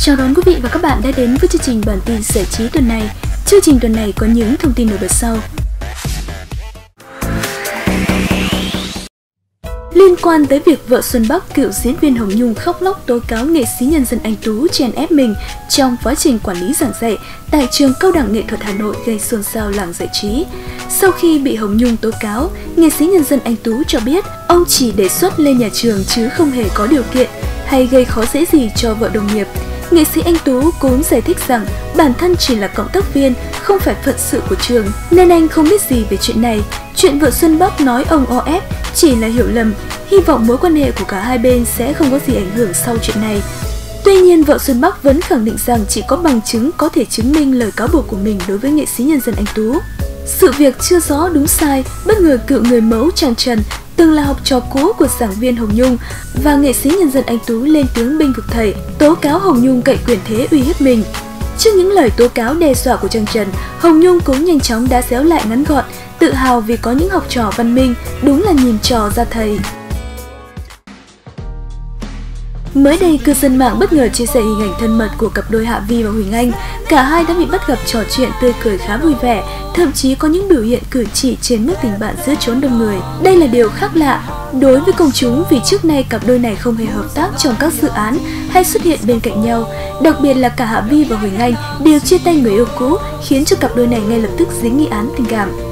Chào đón quý vị và các bạn đã đến với chương trình bản tin giải trí tuần này. Chương trình tuần này có những thông tin nổi bật sau. Liên quan tới việc vợ Xuân Bắc, cựu diễn viên Hồng Nhung khóc lóc tố cáo nghệ sĩ nhân dân Anh Tú chèn ép mình trong quá trình quản lý giảng dạy tại trường Cao đẳng Nghệ thuật Hà Nội gây xôn xao làng giải trí. Sau khi bị Hồng Nhung tố cáo, nghệ sĩ nhân dân Anh Tú cho biết ông chỉ đề xuất lên nhà trường chứ không hề có điều kiện hay gây khó dễ gì cho vợ đồng nghiệp. Nghệ sĩ Anh Tú cũng giải thích rằng bản thân chỉ là cộng tác viên, không phải phận sự của trường, nên anh không biết gì về chuyện này. Chuyện vợ Xuân Bắc nói ông o chỉ là hiểu lầm, hy vọng mối quan hệ của cả hai bên sẽ không có gì ảnh hưởng sau chuyện này. Tuy nhiên, vợ Xuân Bắc vẫn khẳng định rằng chỉ có bằng chứng có thể chứng minh lời cáo buộc của mình đối với nghệ sĩ nhân dân Anh Tú. Sự việc chưa rõ đúng sai, bất ngờ cựu người mẫu Trang Trần từng là học trò cũ của giảng viên Hồng Nhung và nghệ sĩ nhân dân Anh Tú lên tiếng binh vực thầy, tố cáo Hồng Nhung cậy quyền thế uy hiếp mình. Trước những lời tố cáo đe dọa của Trang Trần, Hồng Nhung cũng nhanh chóng đã xéo lại ngắn gọn, tự hào vì có những học trò văn minh, đúng là nhìn trò ra thầy. Mới đây, cư dân mạng bất ngờ chia sẻ hình ảnh thân mật của cặp đôi Hạ Vi và Huỳnh Anh. Cả hai đã bị bắt gặp trò chuyện tươi cười khá vui vẻ, thậm chí có những biểu hiện cử chỉ trên mức tình bạn giữa chốn đông người. Đây là điều khác lạ đối với công chúng vì trước nay cặp đôi này không hề hợp tác trong các dự án hay xuất hiện bên cạnh nhau. Đặc biệt là cả Hạ Vi và Huỳnh Anh đều chia tay người yêu cũ, khiến cho cặp đôi này ngay lập tức dính nghi án tình cảm.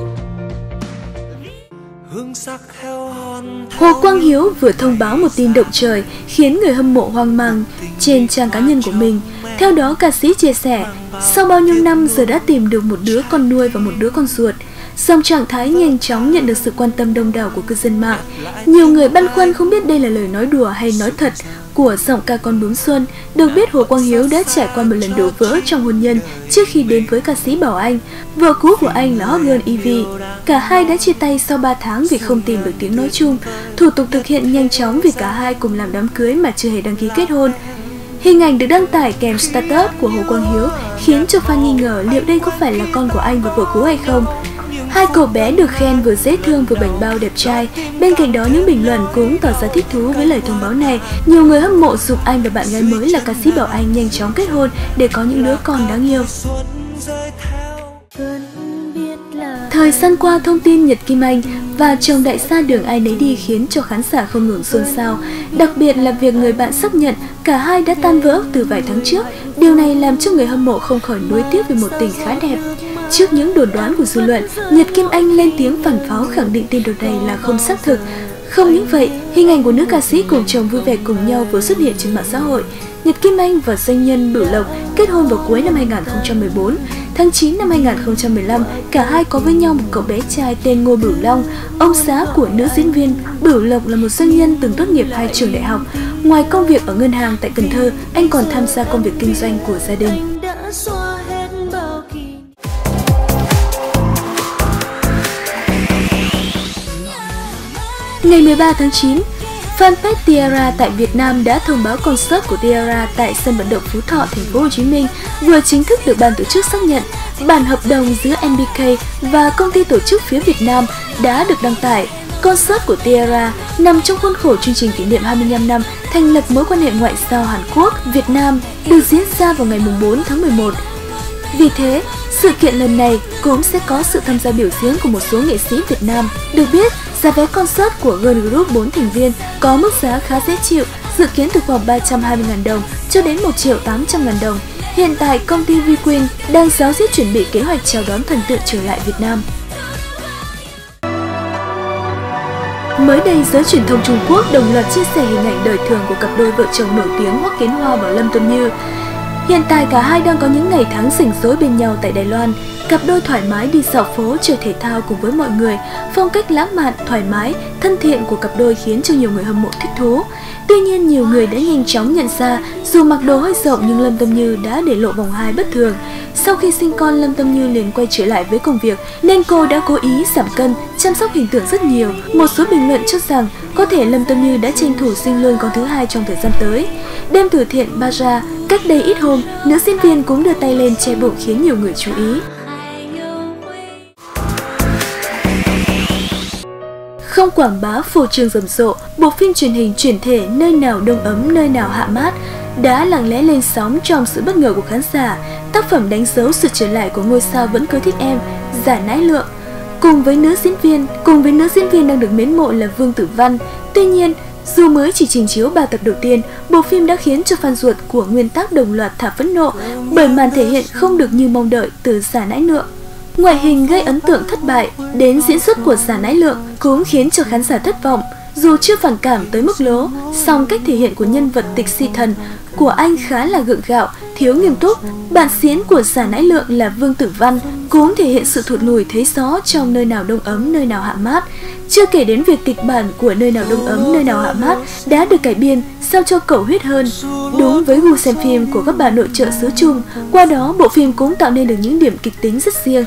Hồ Quang Hiếu vừa thông báo một tin động trời khiến người hâm mộ hoang mang trên trang cá nhân của mình. Theo đó, ca sĩ chia sẻ, sau bao nhiêu năm giờ đã tìm được một đứa con nuôi và một đứa con ruột. Dòng trạng thái nhanh chóng nhận được sự quan tâm đông đảo của cư dân mạng. Nhiều người băn khoăn không biết đây là lời nói đùa hay nói thật của giọng ca con bướm xuân. Được biết Hồ Quang Hiếu đã trải qua một lần đổ vỡ trong hôn nhân trước khi đến với ca sĩ Bảo Anh. Vợ cũ của anh là hot girl Evie. Cả hai đã chia tay sau 3 tháng vì không tìm được tiếng nói chung. Thủ tục thực hiện nhanh chóng vì cả hai cùng làm đám cưới mà chưa hề đăng ký kết hôn. Hình ảnh được đăng tải kèm status của Hồ Quang Hiếu khiến cho fan nghi ngờ liệu đây có phải là con của anh và vợ cũ hay không. Hai cậu bé được khen vừa dễ thương vừa bảnh bao đẹp trai. Bên cạnh đó những bình luận cũng tỏ ra thích thú với lời thông báo này. Nhiều người hâm mộ dục anh và bạn gái mới là ca sĩ Bảo Anh nhanh chóng kết hôn để có những đứa con đáng yêu. Thời gian qua, thông tin Nhật Kim Anh và chồng đại gia đường ai nấy đi khiến cho khán giả không ngừng xôn xao. Đặc biệt là việc người bạn xác nhận cả hai đã tan vỡ từ vài tháng trước. Điều này làm cho người hâm mộ không khỏi nuối tiếc về một tình khá đẹp. Trước những đồn đoán của dư luận, Nhật Kim Anh lên tiếng phản pháo khẳng định tin đồn này là không xác thực. Không những vậy, hình ảnh của nữ ca sĩ cùng chồng vui vẻ cùng nhau vừa xuất hiện trên mạng xã hội. Nhật Kim Anh và doanh nhân Bửu Lộc kết hôn vào cuối năm 2014. Tháng 9 năm 2015, cả hai có với nhau một cậu bé trai tên Ngô Bửu Long. Ông xã của nữ diễn viên Bửu Lộc là một doanh nhân từng tốt nghiệp hai trường đại học. Ngoài công việc ở ngân hàng tại Cần Thơ, anh còn tham gia công việc kinh doanh của gia đình. Ngày 13 tháng 9, fanpage Tiara tại Việt Nam đã thông báo concert của Tiara tại sân vận động Phú Thọ, thành phố Hồ Chí Minh vừa chính thức được ban tổ chức xác nhận. Bản hợp đồng giữa MBK và công ty tổ chức phía Việt Nam đã được đăng tải. Concert của Tiara nằm trong khuôn khổ chương trình kỷ niệm 25 năm thành lập mối quan hệ ngoại giao Hàn Quốc Việt Nam được diễn ra vào ngày 4 tháng 11. Vì thế, sự kiện lần này cũng sẽ có sự tham gia biểu diễn của một số nghệ sĩ Việt Nam. Được biết, Giá vé concert của Girl Group 4 thành viên có mức giá khá dễ chịu, dự kiến từ khoảng 320.000 đồng cho đến 1 triệu 800 ngàn đồng. Hiện tại, công ty VQueen đang giáo diết chuẩn bị kế hoạch chào đón thần tượng trở lại Việt Nam. Mới đây, giới truyền thông Trung Quốc đồng loạt chia sẻ hình ảnh đời thường của cặp đôi vợ chồng nổi tiếng Hoắc Kiến Hoa và Lâm Tuân Như. Hiện tại cả hai đang có những ngày tháng rảnh rỗi bên nhau tại Đài Loan. Cặp đôi thoải mái đi dạo phố chơi thể thao cùng với mọi người, phong cách lãng mạn, thoải mái, thân thiện của cặp đôi khiến cho nhiều người hâm mộ thích thú. Tuy nhiên, nhiều người đã nhanh chóng nhận ra, dù mặc đồ hơi rộng nhưng Lâm Tâm Như đã để lộ vòng hai bất thường. Sau khi sinh con, Lâm Tâm Như liền quay trở lại với công việc, nên cô đã cố ý giảm cân, chăm sóc hình tượng rất nhiều. Một số bình luận cho rằng có thể Lâm Tâm Như đã tranh thủ sinh luôn con thứ hai trong thời gian tới. Đêm từ thiện Baja, cách đây ít hôm, nữ diễn viên cũng đưa tay lên che bụng khiến nhiều người chú ý. Không quảng bá phô trương rầm rộ, bộ phim truyền hình chuyển thể nơi nào đông ấm nơi nào hạ mát đã lặng lẽ lên sóng trong sự bất ngờ của khán giả. Tác phẩm đánh dấu sự trở lại của ngôi sao vẫn cứ thích em, Giả Nãi Lượng. Cùng với nữ diễn viên, cùng với nữ diễn viên đang được mến mộ là Vương Tử Văn. Tuy nhiên, dù mới chỉ trình chiếu 3 tập đầu tiên, bộ phim đã khiến cho fan ruột của nguyên tác đồng loạt thả phẫn nộ bởi màn thể hiện không được như mong đợi từ Giả Nãi Lượng. Ngoại hình gây ấn tượng thất bại, đến diễn xuất của Giả Nãi Lượng cũng khiến cho khán giả thất vọng. Dù chưa phản cảm tới mức lố, song cách thể hiện của nhân vật tịch si thần của anh khá là gượng gạo, thiếu nghiêm túc. Bản diễn của giả nãi lượng là Vương Tử Văn cũng thể hiện sự thụt lùi thấy gió trong nơi nào đông ấm, nơi nào hạ mát. Chưa kể đến việc kịch bản của nơi nào đông ấm, nơi nào hạ mát đã được cải biên sao cho cầu huyết hơn. Đúng với gu xem phim của các bà nội trợ xứ chung, qua đó bộ phim cũng tạo nên được những điểm kịch tính rất riêng.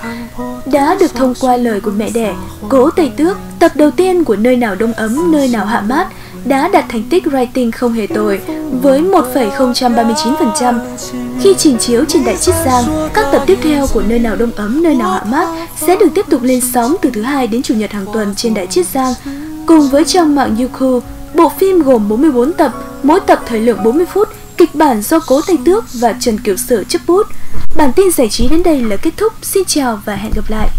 Đã được thông qua lời của mẹ đẻ, Cố Tây Tước, tập đầu tiên của nơi nào đông ấm, nơi nào hạ mát, đã đạt thành tích rating không hề tồi với 1,039%. Khi trình chiếu trên Đại Chiết Giang, các tập tiếp theo của Nơi nào đông ấm, nơi nào hạ mát sẽ được tiếp tục lên sóng từ thứ hai đến chủ nhật hàng tuần trên Đại Chiết Giang. Cùng với trang mạng Youku, bộ phim gồm 44 tập, mỗi tập thời lượng 40 phút, kịch bản do Cố Tây Tước và Trần Kiều Sở chấp bút. Bản tin giải trí đến đây là kết thúc. Xin chào và hẹn gặp lại.